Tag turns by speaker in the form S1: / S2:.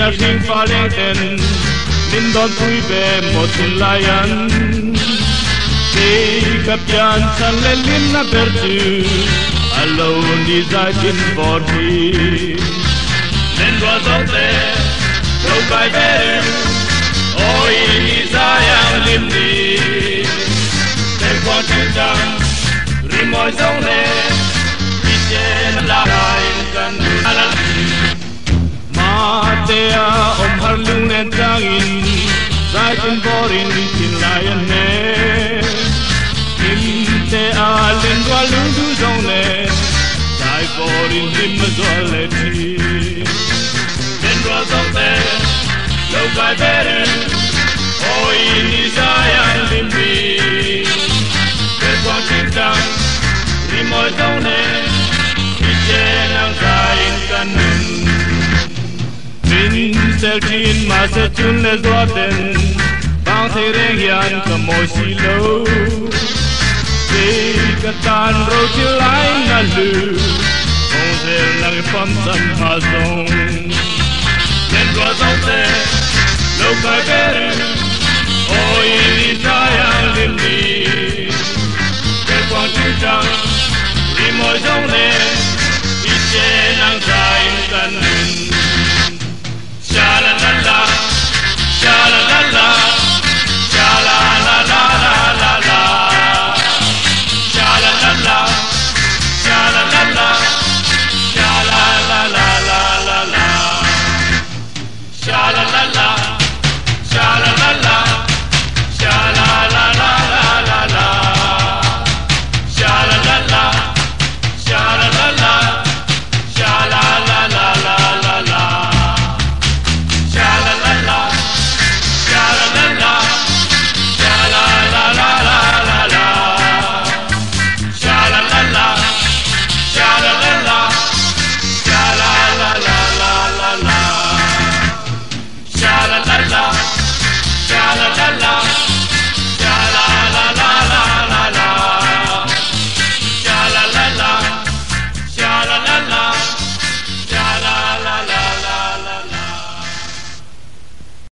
S1: na sing fa leng ten Nin don tui be mo tin layan Te ka pian san le lin na ber tu Alone di zai tin for di Nen dua zong te Đâu kai beru Ôi di zai ang lim di Te kwa tu dang Rimoi Matea om har lugnen tangin Zaitin borin tin layan ne Inte alin dua lundu zong ne Zai borin lim zua le ti Den dua zong te Lâu kai beru Oi ni zayan lim bi Ke kwa tin tang Rimoi zong ne Min seltin ma se chun le zwa den Bang se reng hian ka mo si lo Se ka tan ro chi lai na lu Kong se nang pam san ma zong Nen dua zong te Lo ka beru Oi ni ta yang lim ni Ke sông chu chang Ri mo zong le la la.